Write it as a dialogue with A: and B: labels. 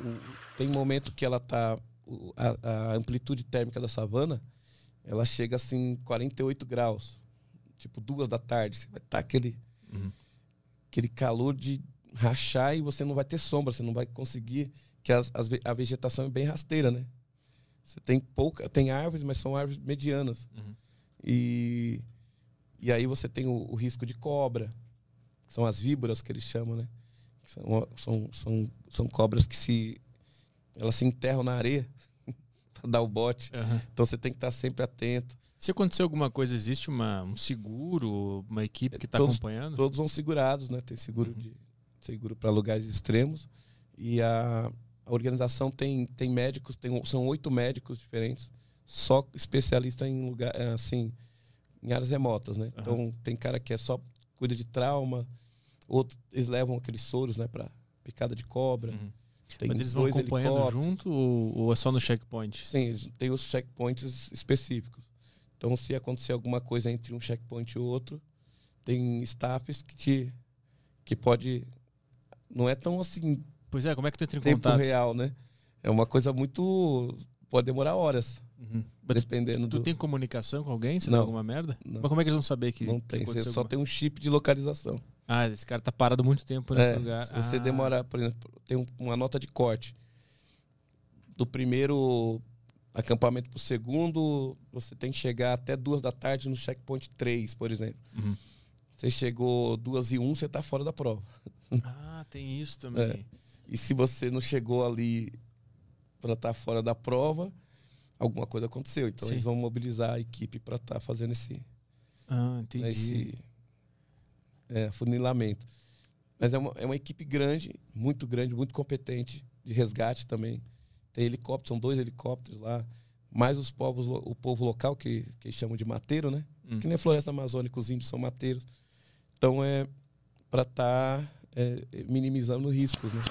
A: o, tem momento que ela tá. o- A, a amplitude térmica da savana, ela chega assim 48 graus. Tipo, duas da tarde. Você vai estar aquele,
B: Uhum.
A: aquele calor de rachar e você não vai ter sombra, você não vai conseguir. Que as, as a vegetação é bem rasteira, né? Você tem pouca. Tem árvores, mas são árvores medianas.
B: Uhum.
A: E, e aí você tem o, o risco de cobra, que são as víboras que eles chamam, né? São, são, são, são cobras que se elas se enterram na areia para dar o bote.
B: Aham.
A: Então você tem que estar sempre atento.
B: Se acontecer alguma coisa, existe uma, um seguro, uma equipe que está acompanhando?
A: Todos são segurados, né? Tem seguro
B: Uhum.
A: de seguro para lugares extremos e a, a organização tem tem médicos, tem são oito médicos diferentes, só especialista em lugar assim em áreas remotas, né?
B: Aham.
A: Então tem cara que é só cuida de trauma, outros eles levam aqueles soros, né, para picada de cobra.
B: Uhum.
A: Tem
B: Mas eles vão acompanhando junto ou, ou é só no checkpoint?
A: Sim, eles têm os checkpoints específicos. Então, se acontecer alguma coisa entre um checkpoint e outro, tem staffs que te que pode não é tão assim
B: Pois é, como é que tu entra em
A: tempo
B: contato?
A: real, né? É uma coisa muito pode demorar horas,
B: Uhum. Mas tu,
A: dependendo
B: tu
A: do
B: tem comunicação com alguém? Se
A: Não.
B: alguma merda?
A: Não.
B: Mas como é que eles vão saber que,
A: não
B: que
A: tem, você
B: aconteceu
A: só
B: alguma-
A: tem um chip de localização.
B: Ah, esse cara tá parado muito tempo nesse
A: É,
B: lugar.
A: Se você
B: Ah,
A: demorar, por exemplo, tem um- uma nota de corte do primeiro acampamento para o segundo, você tem que chegar até duas da tarde no checkpoint 3, por exemplo.
B: Uhum.
A: Você chegou duas e um, você está fora da prova.
B: Ah, tem isso também.
A: E se você não chegou ali para estar fora da prova, alguma coisa aconteceu. Então
B: Sim.
A: eles vão mobilizar a equipe para estar fazendo esse,
B: Ah, entendi.
A: né, esse é, funilamento. Mas é uma, é uma equipe grande, muito grande, muito competente, de resgate também. Tem helicópteros, são dois helicópteros lá, mais os povos, o povo local, que, que chamam de mateiro, né?
B: Hum.
A: Que nem a floresta amazônica, os índios são mateiros. Então é para estar minimizando riscos, né?